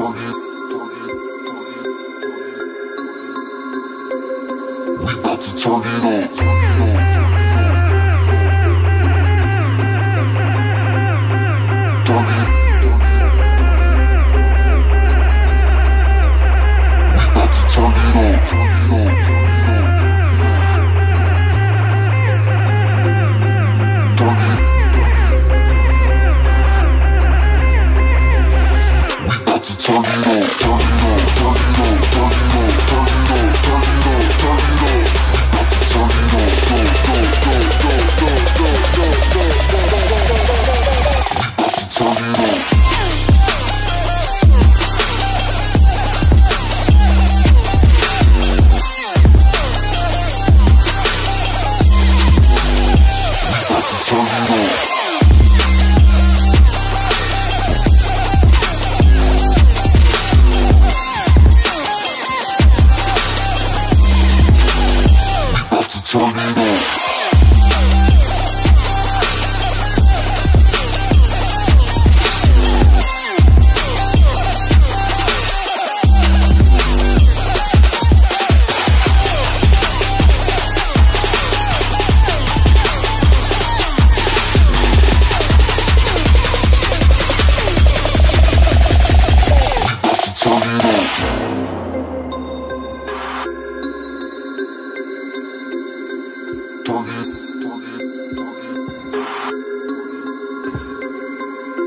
We about to turn it up. Turn it. We about to turn it up. Terminal.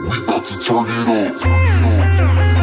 We got to turn it up. Turn it up.